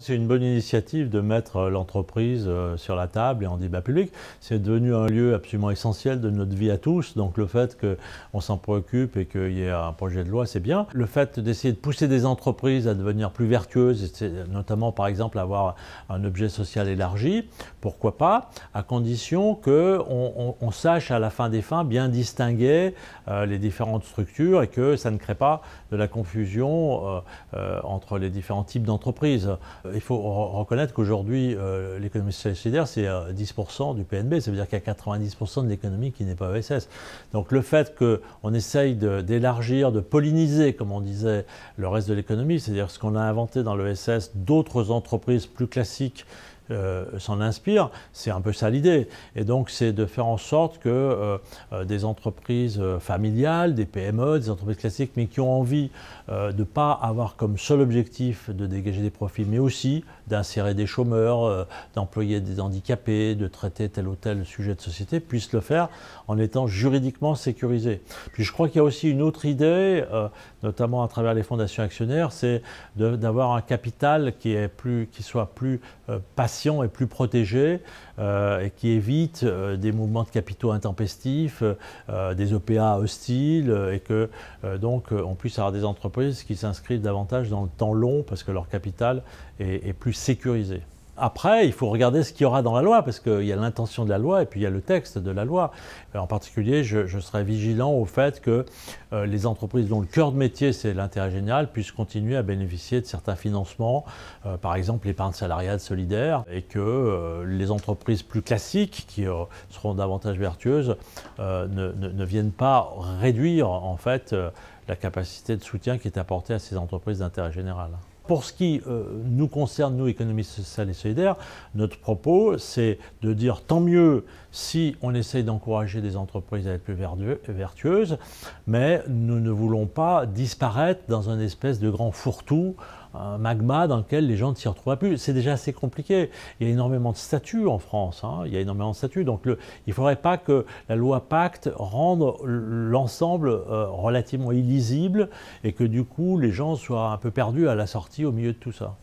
C'est une bonne initiative de mettre euh, l'entreprise euh, sur la table et en débat public. C'est devenu un lieu absolument essentiel de notre vie à tous. Donc le fait qu'on s'en préoccupe et qu'il y ait un projet de loi, c'est bien. Le fait d'essayer de pousser des entreprises à devenir plus vertueuses, notamment par exemple avoir un objet social élargi, pourquoi pas, à condition qu'on on, sache à la fin des fins bien distinguer euh, les différentes structures et que ça ne crée pas de la confusion entre les différents types d'entreprises. Euh, il faut reconnaître qu'aujourd'hui, euh, l'économie sociale et solidaire, c'est 10% euh, du PNB. Ça veut dire qu'il y a 90% de l'économie qui n'est pas ESS. Donc le fait qu'on essaye d'élargir, de, polliniser, comme on disait, le reste de l'économie, c'est-à-dire ce qu'on a inventé dans l'ESS, d'autres entreprises plus classiques euh, s'en inspire, c'est un peu ça l'idée. Et donc c'est de faire en sorte que euh, euh, des entreprises familiales, des PME, des entreprises classiques, mais qui ont envie de ne pas avoir comme seul objectif de dégager des profits, mais aussi d'insérer des chômeurs, d'employer des handicapés, de traiter tel ou tel sujet de société, puissent le faire en étant juridiquement sécurisés. Puis je crois qu'il y a aussi une autre idée, notamment à travers les fondations actionnaires, c'est d'avoir un capital qui, qui soit plus passif est plus protégée euh, et qui évite euh, des mouvements de capitaux intempestifs, euh, des OPA hostiles et que donc on puisse avoir des entreprises qui s'inscrivent davantage dans le temps long parce que leur capital est plus sécurisé. Après, il faut regarder ce qu'il y aura dans la loi, parce qu'il y a l'intention de la loi et puis il y a le texte de la loi. En particulier, je, serai vigilant au fait que euh, les entreprises dont le cœur de métier, c'est l'intérêt général, puissent continuer à bénéficier de certains financements, euh, par exemple l'épargne salariale solidaire, et que euh, les entreprises plus classiques, qui seront davantage vertueuses, ne, ne, viennent pas réduire en fait la capacité de soutien qui est apportée à ces entreprises d'intérêt général. Pour ce qui euh, nous concerne, nous, économistes sociales et solidaires, notre propos, c'est de dire tant mieux si on essaye d'encourager des entreprises à être plus vertueuses, mais nous ne voulons pas disparaître dans un espèce de grand fourre-tout un magma dans lequel les gens ne s'y retrouvent plus. C'est déjà assez compliqué. Il y a énormément de statuts en France. Hein. Il y a énormément de statuts. Donc il ne faudrait pas que la loi Pacte rende l'ensemble euh, relativement illisible et que du coup les gens soient un peu perdus à la sortie au milieu de tout ça.